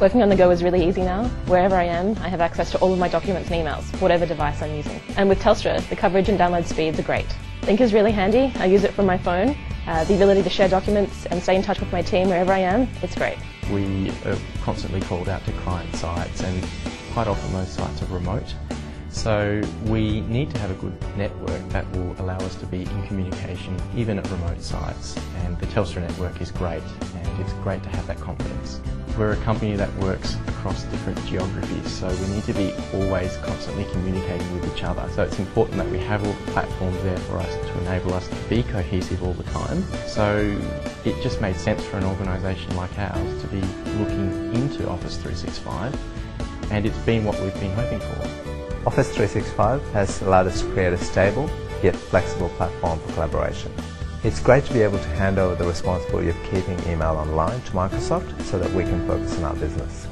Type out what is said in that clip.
Working on the go is really easy now. Wherever I am, I have access to all of my documents and emails, whatever device I'm using. And with Telstra, the coverage and download speeds are great. Lync is really handy. I use it from my phone. Uh, the ability to share documents and stay in touch with my team wherever I am, it's great. We are constantly called out to client sites and quite often those sites are remote. So we need to have a good network that will allow us to be in communication even at remote sites and the Telstra network is great and it's great to have that confidence. We're a company that works across different geographies so we need to be always constantly communicating with each other. So it's important that we have all the platforms there for us to enable us to be cohesive all the time. So it just made sense for an organisation like ours to be looking into Office 365 and it's been what we've been hoping for. Office 365 has allowed us to create a stable yet flexible platform for collaboration. It's great to be able to hand over the responsibility of keeping email online to Microsoft so that we can focus on our business.